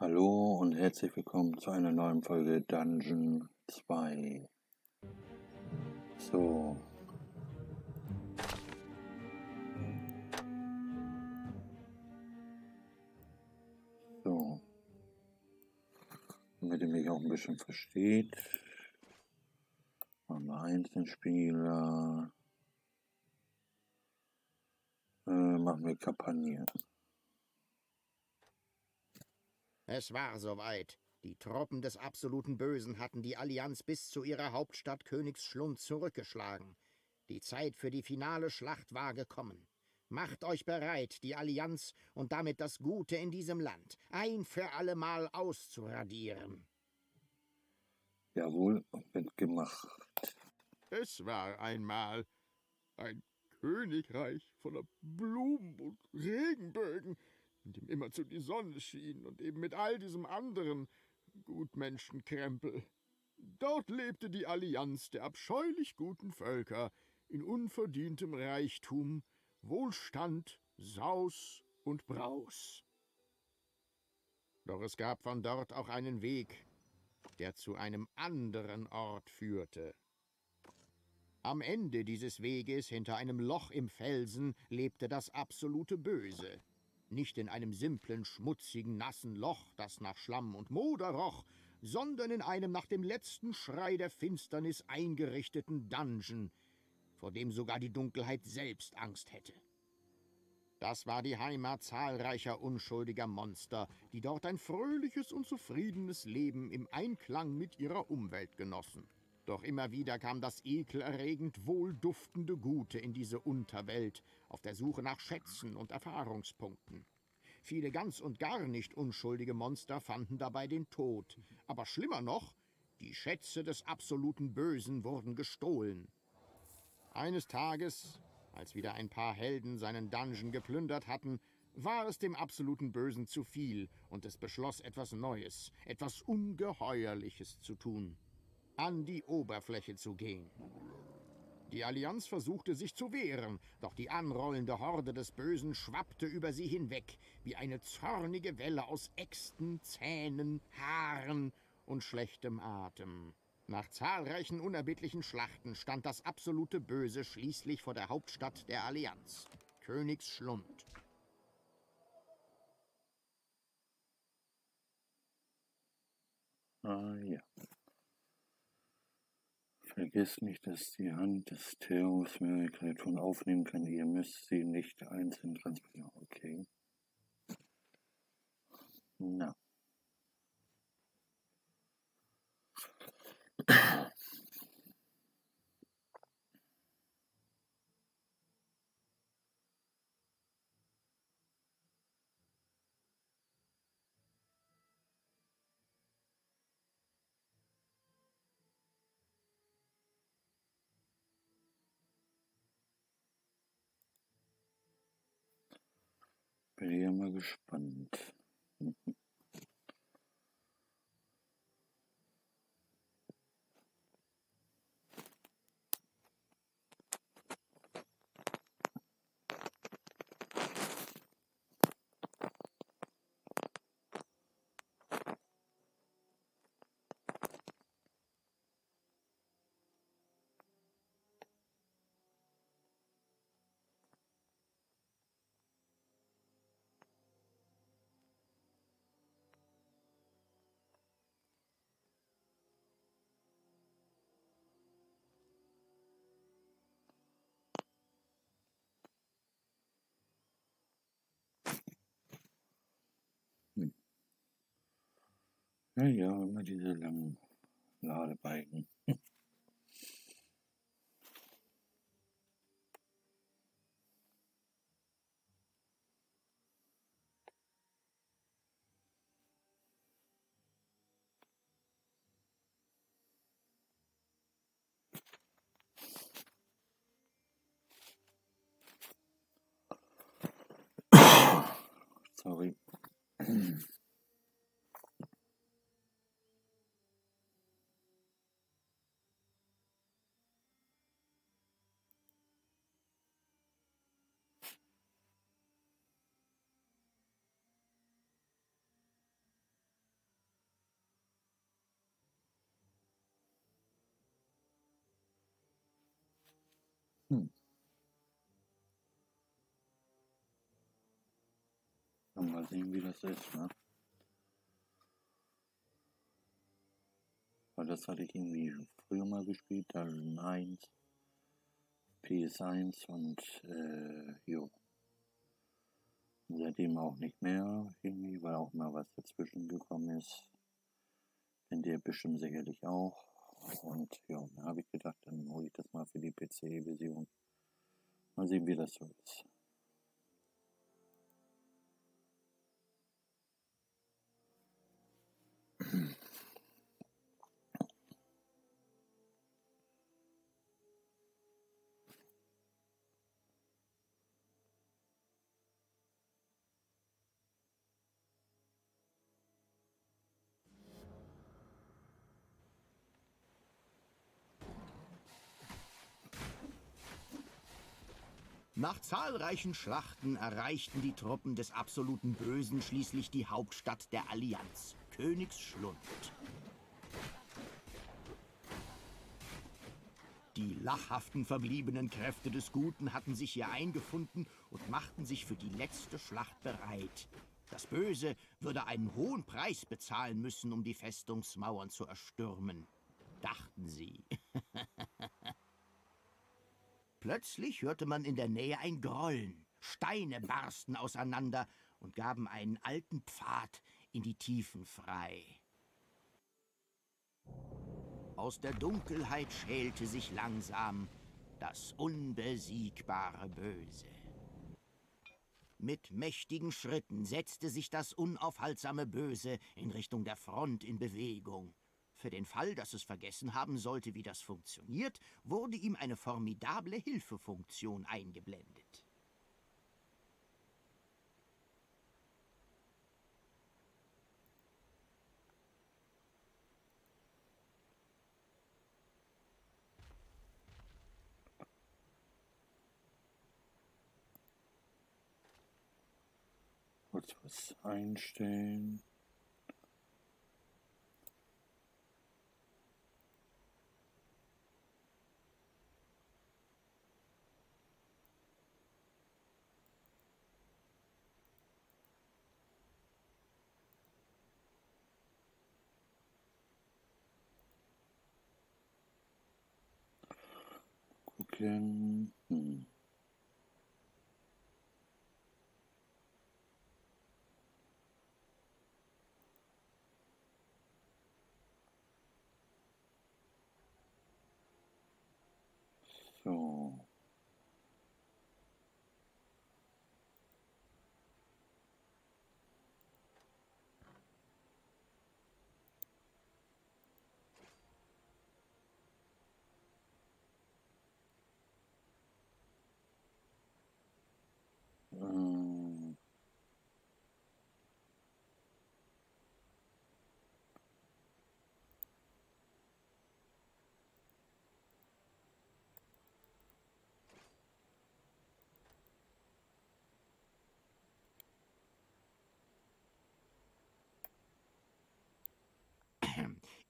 Hallo und herzlich willkommen zu einer neuen Folge Dungeon 2. So. So. Damit ihr mich auch ein bisschen versteht. Machen wir Einzelspieler. Äh, machen wir Kampagne. Es war soweit. Die Truppen des absoluten Bösen hatten die Allianz bis zu ihrer Hauptstadt Königsschlund zurückgeschlagen. Die Zeit für die finale Schlacht war gekommen. Macht euch bereit, die Allianz und damit das Gute in diesem Land ein für allemal auszuradieren. Jawohl, wird gemacht. Es war einmal ein Königreich voller Blumen und Regenbögen, in dem immerzu die Sonne schien und eben mit all diesem anderen Gutmenschenkrempel. Dort lebte die Allianz der abscheulich guten Völker in unverdientem Reichtum, Wohlstand, Saus und Braus. Doch es gab von dort auch einen Weg, der zu einem anderen Ort führte. Am Ende dieses Weges, hinter einem Loch im Felsen, lebte das absolute Böse. Nicht in einem simplen, schmutzigen, nassen Loch, das nach Schlamm und Moder roch, sondern in einem nach dem letzten Schrei der Finsternis eingerichteten Dungeon, vor dem sogar die Dunkelheit selbst Angst hätte. Das war die Heimat zahlreicher unschuldiger Monster, die dort ein fröhliches und zufriedenes Leben im Einklang mit ihrer Umwelt genossen. Doch immer wieder kam das ekelerregend wohlduftende Gute in diese Unterwelt, auf der Suche nach Schätzen und Erfahrungspunkten. Viele ganz und gar nicht unschuldige Monster fanden dabei den Tod, aber schlimmer noch, die Schätze des absoluten Bösen wurden gestohlen. Eines Tages, als wieder ein paar Helden seinen Dungeon geplündert hatten, war es dem absoluten Bösen zu viel, und es beschloss etwas Neues, etwas Ungeheuerliches zu tun. An die Oberfläche zu gehen. Die Allianz versuchte sich zu wehren, doch die anrollende Horde des Bösen schwappte über sie hinweg, wie eine zornige Welle aus Äxten, Zähnen, Haaren und schlechtem Atem. Nach zahlreichen unerbittlichen Schlachten stand das absolute Böse schließlich vor der Hauptstadt der Allianz, Königsschlund. Ah ja. Vergesst nicht, dass die Hand des Theos mehrere Kreaturen aufnehmen kann. Ihr müsst sie nicht einzeln transportieren. Okay. Na. Bin ja mal gespannt. Ja, immer diese langen Ladebalken. Sorry. Mal sehen, wie das ist, ne? Weil das hatte ich irgendwie früher mal gespielt, dann 1, PS1 und äh, jo. Seitdem auch nicht mehr, irgendwie, weil auch mal was dazwischen gekommen ist. Kennt ihr bestimmt sicherlich auch. Und ja, da habe ich gedacht, dann hole ich das mal für die PC-Version. Mal sehen, wie das so ist. Nach zahlreichen Schlachten erreichten die Truppen des absoluten Bösen schließlich die Hauptstadt der Allianz, Königsschlund. Die lachhaften verbliebenen Kräfte des Guten hatten sich hier eingefunden und machten sich für die letzte Schlacht bereit. Das Böse würde einen hohen Preis bezahlen müssen, um die Festungsmauern zu erstürmen, dachten sie. Plötzlich hörte man in der Nähe ein Grollen. Steine barsten auseinander und gaben einen alten Pfad in die Tiefen frei. Aus der Dunkelheit schälte sich langsam das unbesiegbare Böse. Mit mächtigen Schritten setzte sich das unaufhaltsame Böse in Richtung der Front in Bewegung. Für den Fall, dass es vergessen haben sollte, wie das funktioniert, wurde ihm eine formidable Hilfefunktion eingeblendet. Kurz was einstellen. Gucken. Hm.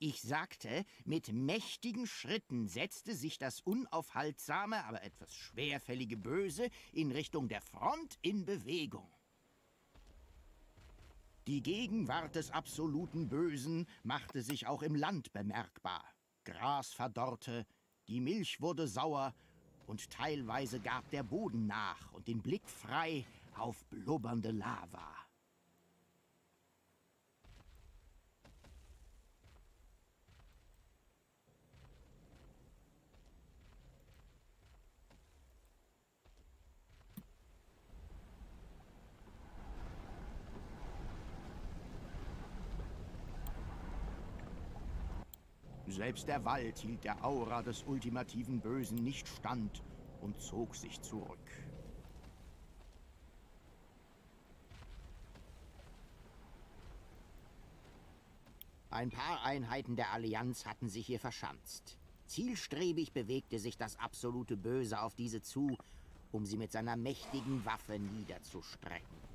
Ich sagte, mit mächtigen Schritten setzte sich das unaufhaltsame, aber etwas schwerfällige Böse in Richtung der Front in Bewegung. Die Gegenwart des absoluten Bösen machte sich auch im Land bemerkbar. Gras verdorrte, die Milch wurde sauer und teilweise gab der Boden nach und den Blick frei auf blubbernde Lava. Selbst der Wald hielt der Aura des ultimativen Bösen nicht stand und zog sich zurück. Ein paar Einheiten der Allianz hatten sich hier verschanzt. Zielstrebig bewegte sich das absolute Böse auf diese zu, um sie mit seiner mächtigen Waffe niederzustrecken.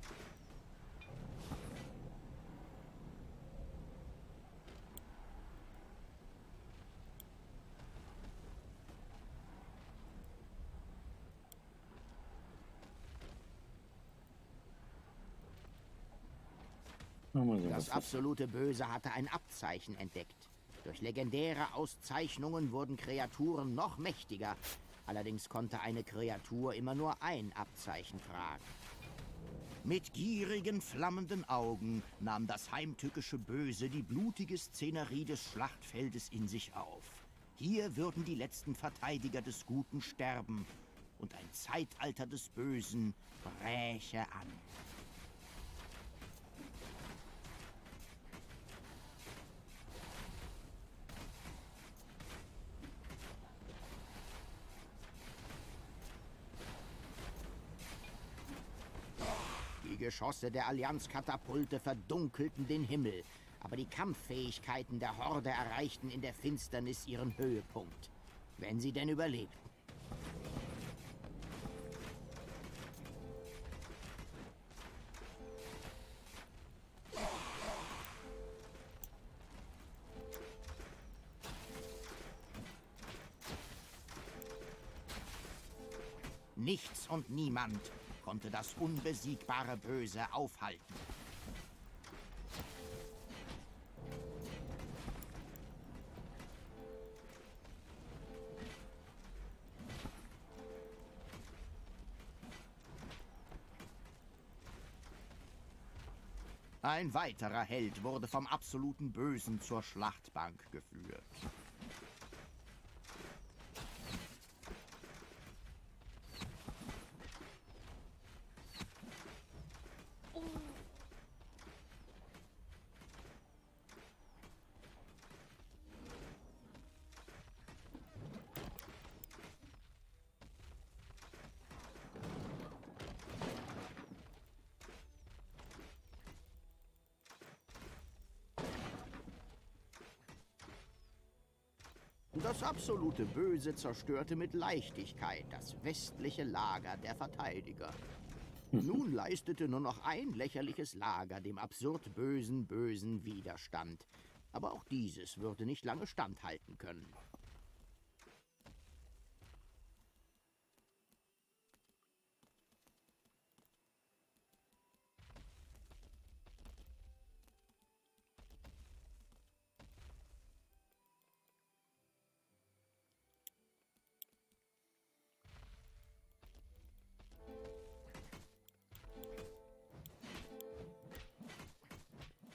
Das absolute Böse hatte ein Abzeichen entdeckt. Durch legendäre Auszeichnungen wurden Kreaturen noch mächtiger. Allerdings konnte eine Kreatur immer nur ein Abzeichen tragen. Mit gierigen, flammenden Augen nahm das heimtückische Böse die blutige Szenerie des Schlachtfeldes in sich auf. Hier würden die letzten Verteidiger des Guten sterben und ein Zeitalter des Bösen bräche an. Geschosse der Allianzkatapulte verdunkelten den Himmel, aber die Kampffähigkeiten der Horde erreichten in der Finsternis ihren Höhepunkt. Wenn sie denn überlebten. Nichts und niemand konnte das unbesiegbare Böse aufhalten. Ein weiterer Held wurde vom absoluten Bösen zur Schlachtbank geführt. Das absolute Böse zerstörte mit Leichtigkeit das westliche Lager der Verteidiger. Nun leistete nur noch ein lächerliches Lager dem absurd bösen Bösen Widerstand. Aber auch dieses würde nicht lange standhalten können.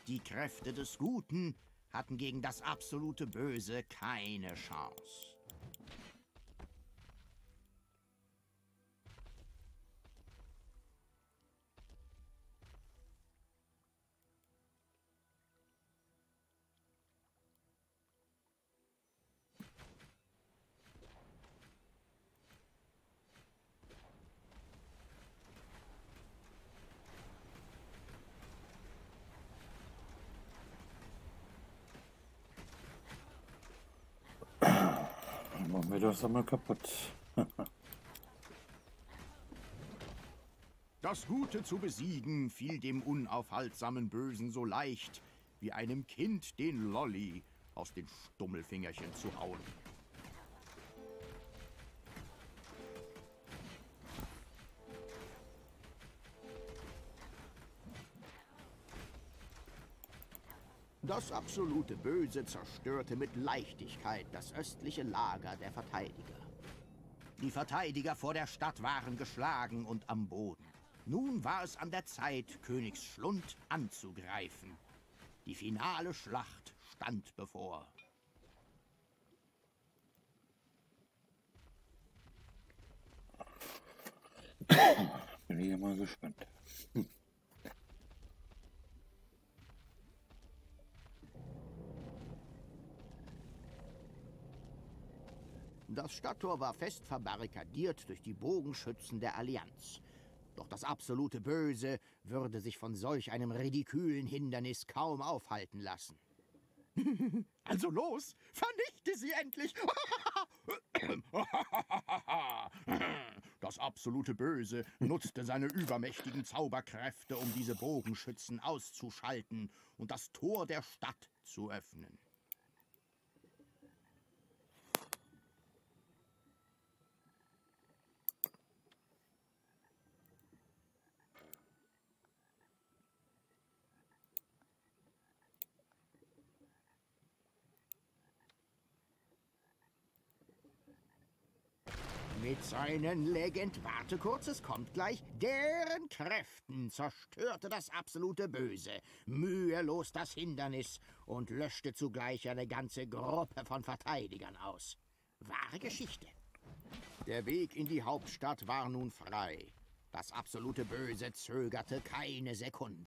Die Kräfte des Guten hatten gegen das absolute Böse keine Chance. Machen wir das einmal kaputt. Das Gute zu besiegen fiel dem unaufhaltsamen Bösen so leicht, wie einem Kind den Lolli aus den Stummelfingerchen zu hauen. Das absolute Böse zerstörte mit Leichtigkeit das östliche Lager der Verteidiger. Die Verteidiger vor der Stadt waren geschlagen und am Boden. Nun war es an der Zeit, Königsschlund anzugreifen. Die finale Schlacht stand bevor. Bin ich mal gespannt. Das Stadttor war fest verbarrikadiert durch die Bogenschützen der Allianz. Doch das absolute Böse würde sich von solch einem ridikülen Hindernis kaum aufhalten lassen. Also los, vernichte sie endlich! Das absolute Böse nutzte seine übermächtigen Zauberkräfte, um diese Bogenschützen auszuschalten und das Tor der Stadt zu öffnen. Mit seinen Legend, warte kurz, es kommt gleich, deren Kräften zerstörte das absolute Böse, mühelos das Hindernis und löschte zugleich eine ganze Gruppe von Verteidigern aus. Wahre Geschichte. Der Weg in die Hauptstadt war nun frei. Das absolute Böse zögerte keine Sekunde.